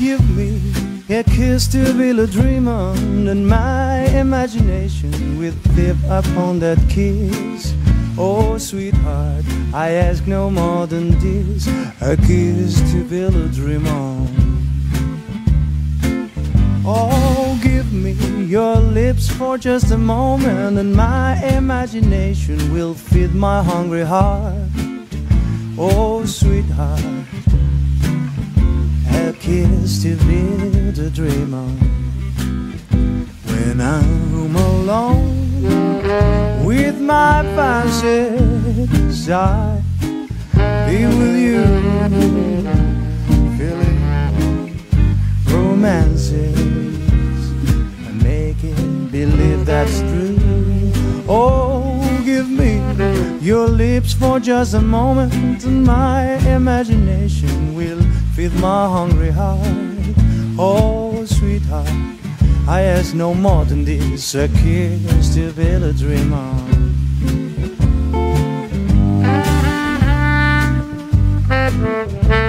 give me a kiss to build a dream on, and my imagination will live upon that kiss. Oh, sweetheart, I ask no more than this a kiss to build a dream on. Oh, give me your lips for just a moment, and my imagination will feed my hungry heart. Oh, sweetheart, a kiss to build a dream on. When I'm alone with my fancies, I be with you, feeling romances and making believe that's true. Oh, give me your lips for just a moment, and my imagination will feed my hungry heart. Oh, sweetheart, I ask no more than this a kiss to build a dream on.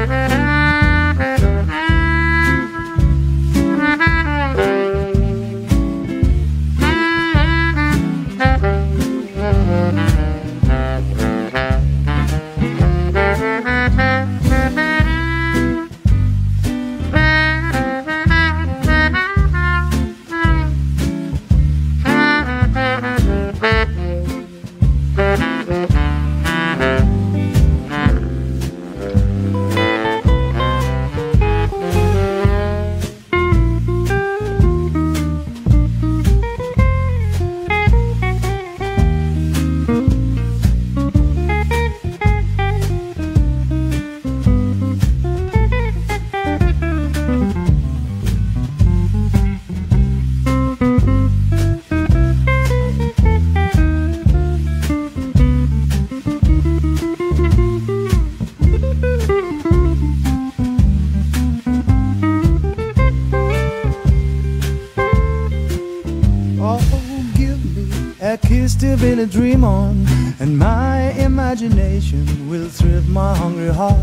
and my imagination will thrill my hungry heart.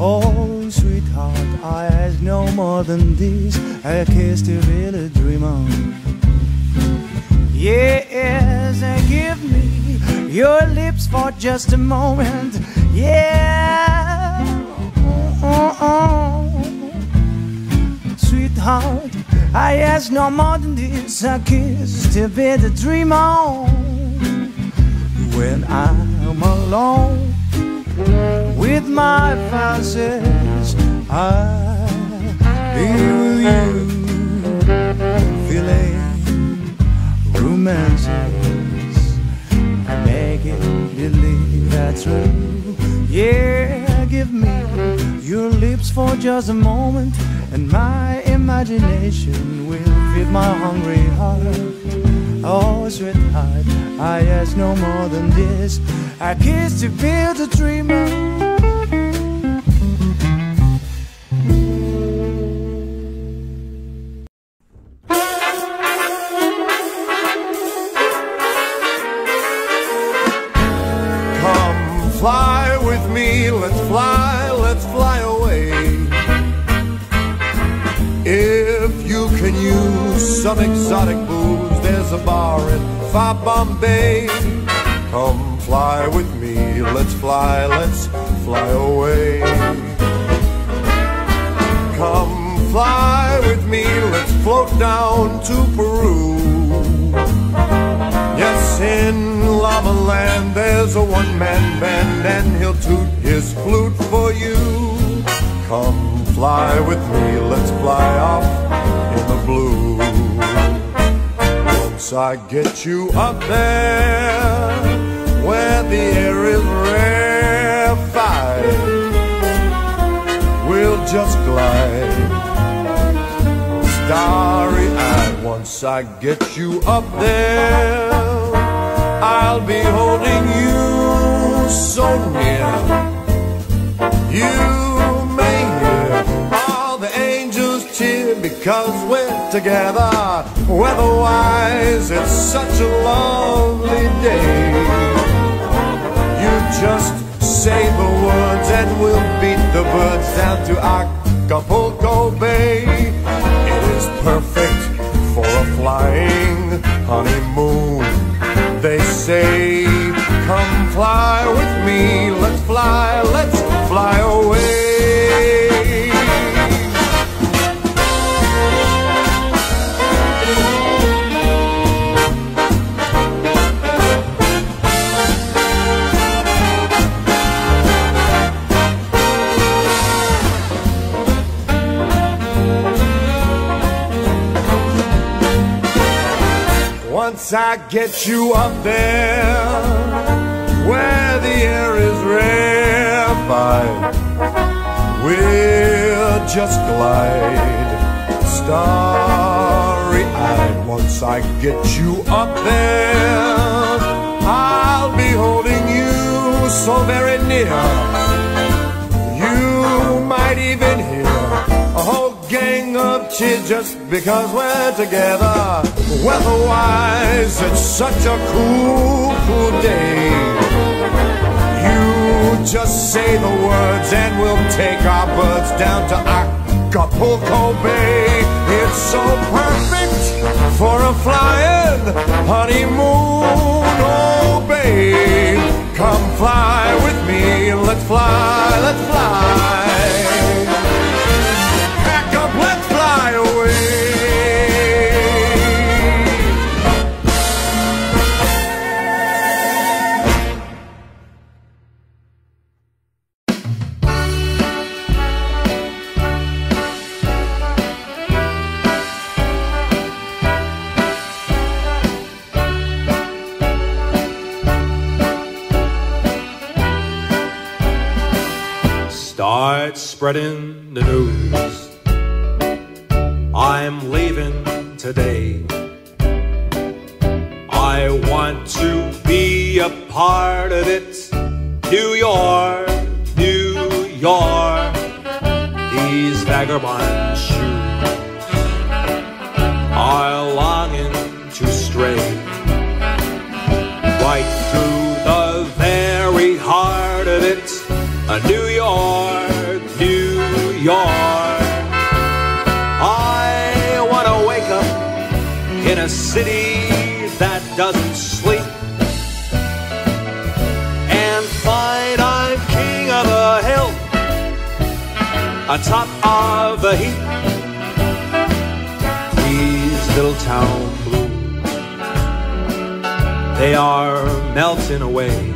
Oh, sweetheart, I ask no more than this a kiss to a dream on. Yes, and give me your lips for just a moment. Yeah. Oh, oh. Sweetheart, I ask no more than this a kiss to build a dream on. When I'm alone with my fancies, I be with you, feeling romances, making believe that's true. Yeah, give me your lips for just a moment, and my imagination will feed my hungry heart. Oh, sweetheart, I ask no more than this. I kiss to build a dream Land there's a one-man band and he'll toot his flute for you. Come fly with me, let's fly off in the blue. Once I get you up there where the air is rarefied, we'll just glide starry eyed. Once I get you up there, I'll be holding you so near. You may hear all the angels cheer because we're together. Weatherwise, it's such a lovely day. You just say the words and we'll beat the birds down to Acapulco Bay. It is perfect for a flying honeymoon. They say, come fly with me, let's fly, let's fly away. Once I get you up there where the air is rarefied, we'll just glide starry eyed. Once I get you up there, I'll be holding you so very near. You might even hear a whole gang of cheers just because we're together. Weatherwise, it's such a cool, cool day. You just say the words and we'll take our birds down to Acapulco Bay. It's so perfect for a flying honeymoon. Oh, babe, come fly with me. Let's fly, let's fly. Spreading the news. I'm leaving today. I want to be a part of it. New York, New York. These vagabond shoes are York. I want to wake up in a city that doesn't sleep and find I'm king of a hill atop of the heap. These little town blues, they are melting away.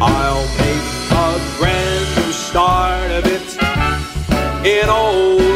I'll make in old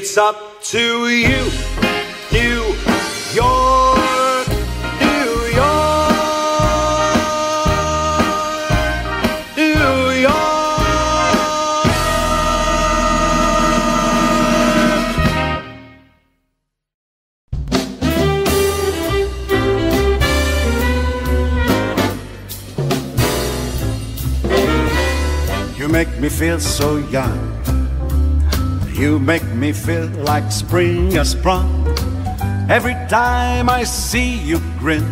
It's up to you, New York, New York, New York. You make me feel so young. You make me feel like spring has sprung. Every time I see you grin,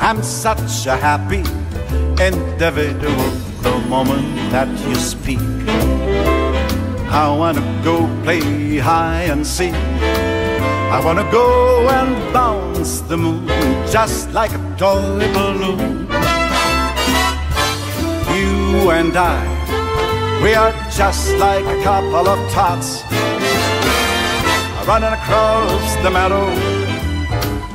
I'm such a happy individual the moment that you speak. I wanna go play hide and seek. I wanna go and bounce the moon just like a toy balloon. You and I, we are just like a couple of tots running across the meadow,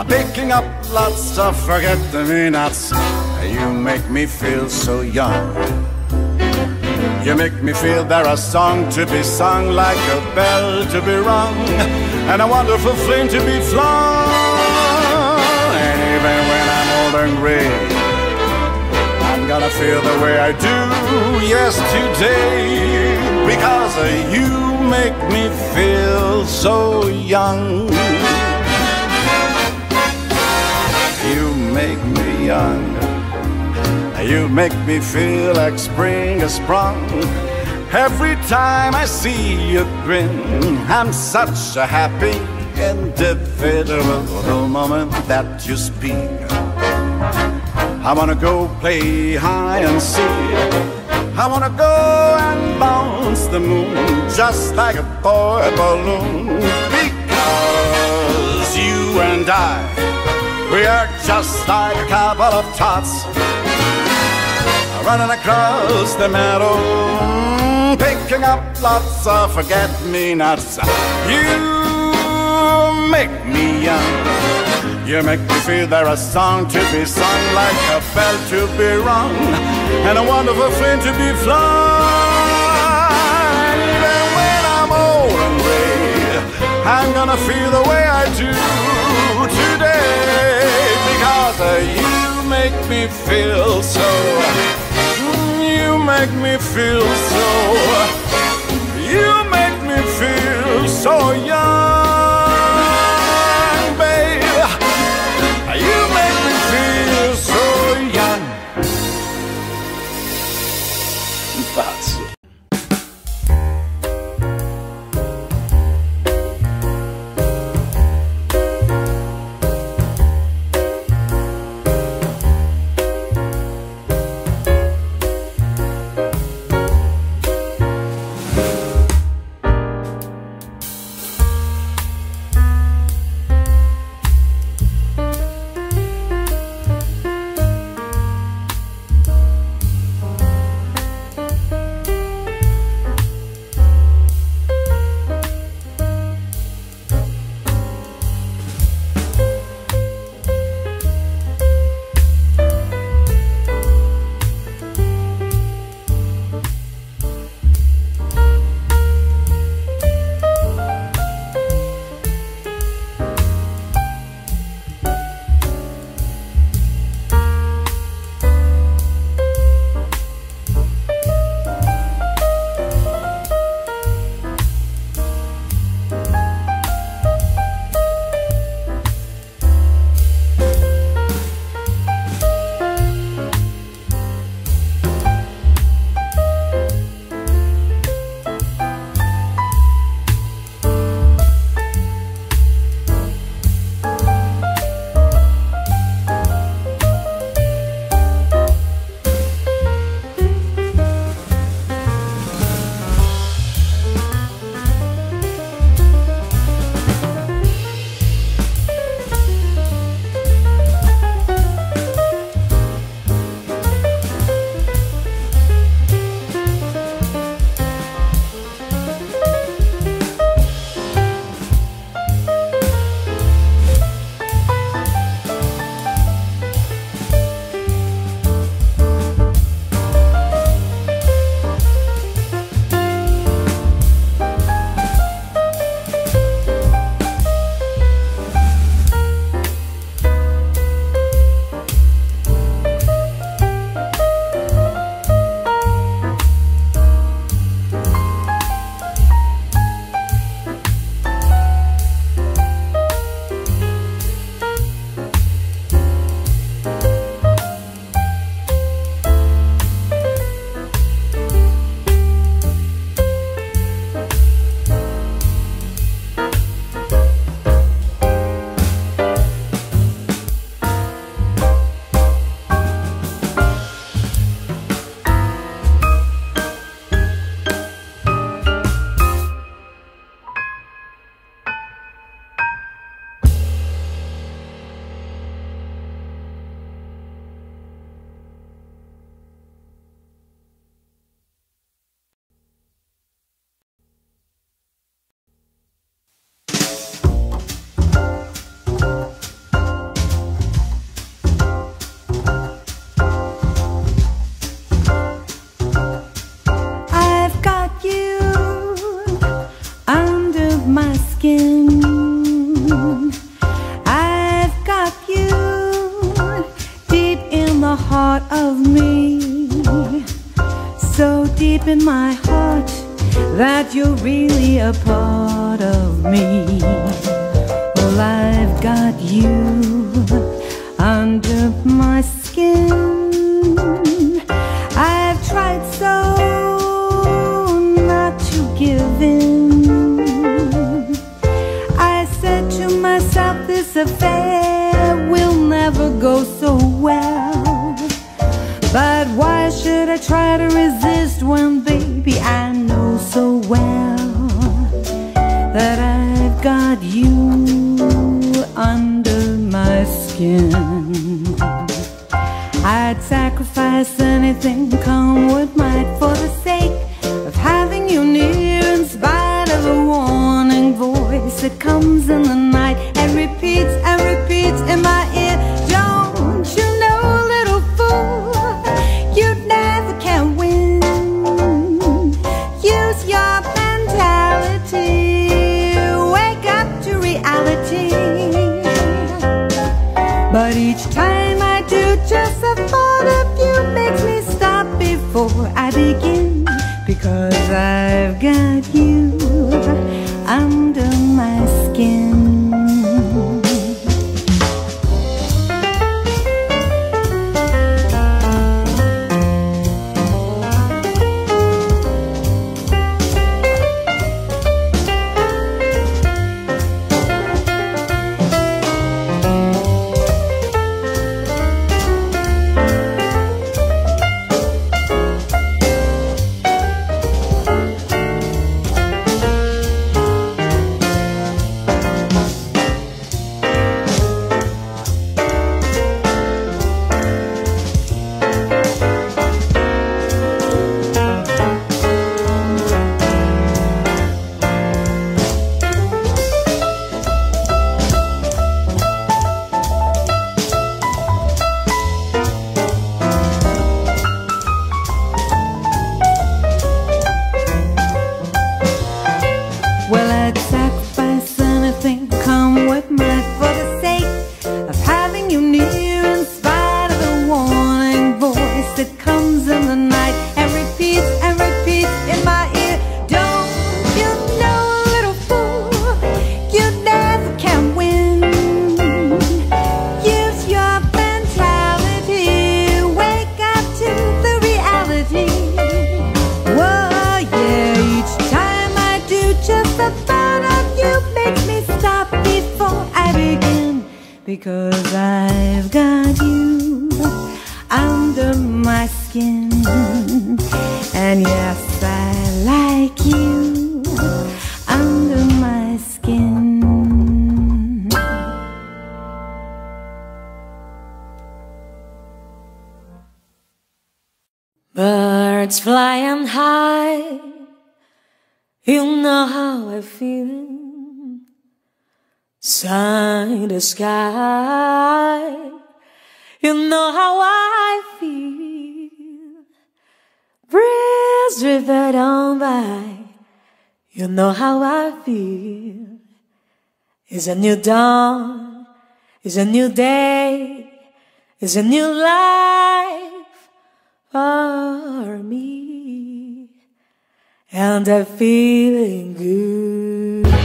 picking up lots of forget-me-nots. You make me feel so young. You make me feel there a song to be sung, like a bell to be rung, and a wonderful flame to be flung. And even when I'm old and gray, gonna feel the way I do yesterday because you make me feel so young. You make me young. You make me feel like spring has sprung. Every time I see you grin, I'm such a happy individual. The moment that you speak, I wanna go play high and seek. I wanna go and bounce the moon just like a boy balloon because you and I, we are just like a couple of tots running across the meadow, picking up lots of forget-me-nots. You make me young. You make me feel there a song to be sung, like a bell to be rung, and a wonderful flame to be flung. Even when I'm old and gray, I'm gonna feel the way I do today because uh, you make me feel so. Mm, you make me feel so. You make me feel so young skin. I've got you deep in the heart of me, so deep in my heart that you're really a part why should I try to resist when, baby, I know so well that I've got you under my skin? I'd sacrifice anything, come what might, for the sake of having you near, in spite of a warning voice that comes in the night and repeats and But each time I do, just the thought of you makes me stop before I begin. Because I've got you Because I've got you under my skin. And yes, I like you under my skin. Birds flying high, you know how I feel. Sun the sky, you know how I feel. Breeze drifted on by, you know how I feel. It's a new dawn, it's a new day, it's a new life for me, and I'm feeling good.